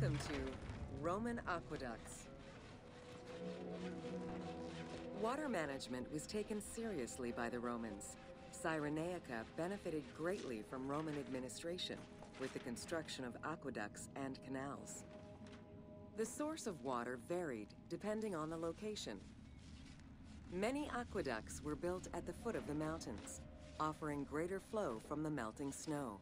Welcome to Roman Aqueducts. Water management was taken seriously by the Romans. Cyrenaica benefited greatly from Roman administration with the construction of aqueducts and canals. The source of water varied depending on the location. Many aqueducts were built at the foot of the mountains, offering greater flow from the melting snow.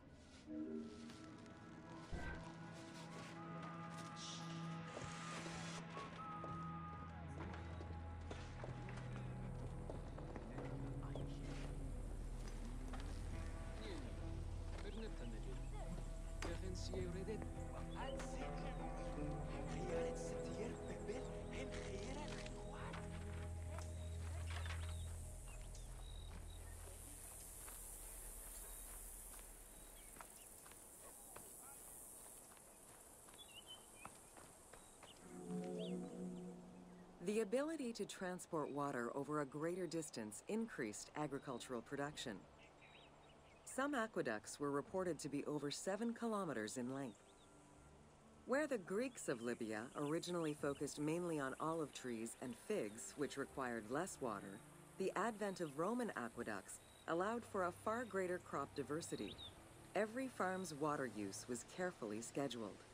The ability to transport water over a greater distance increased agricultural production. Some aqueducts were reported to be over seven kilometers in length. Where the Greeks of Libya originally focused mainly on olive trees and figs, which required less water, the advent of Roman aqueducts allowed for a far greater crop diversity. Every farm's water use was carefully scheduled.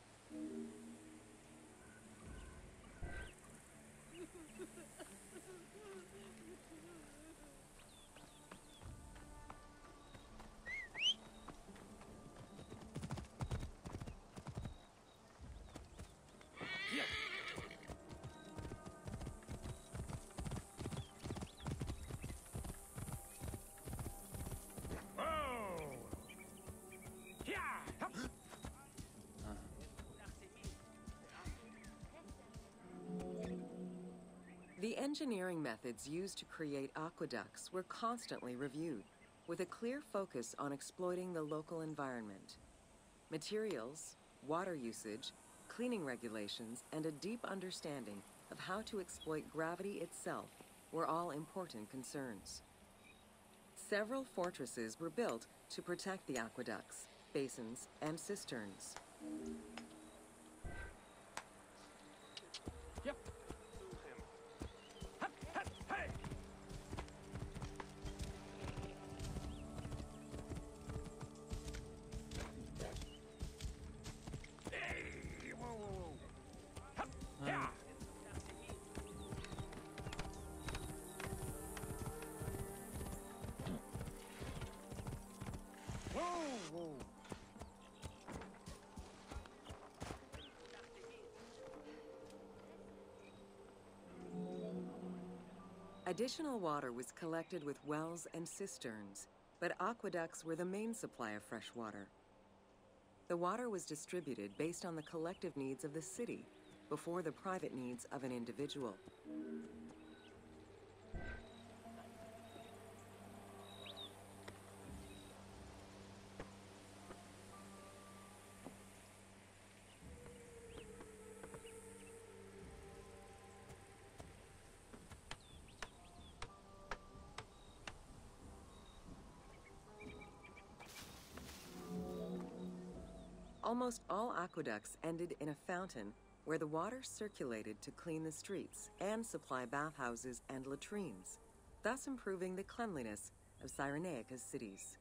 The engineering methods used to create aqueducts were constantly reviewed, with a clear focus on exploiting the local environment. Materials, water usage, cleaning regulations, and a deep understanding of how to exploit gravity itself were all important concerns. Several fortresses were built to protect the aqueducts, basins, and cisterns. Additional water was collected with wells and cisterns, but aqueducts were the main supply of fresh water. The water was distributed based on the collective needs of the city before the private needs of an individual. Almost all aqueducts ended in a fountain where the water circulated to clean the streets and supply bathhouses and latrines, thus improving the cleanliness of Cyrenaica's cities.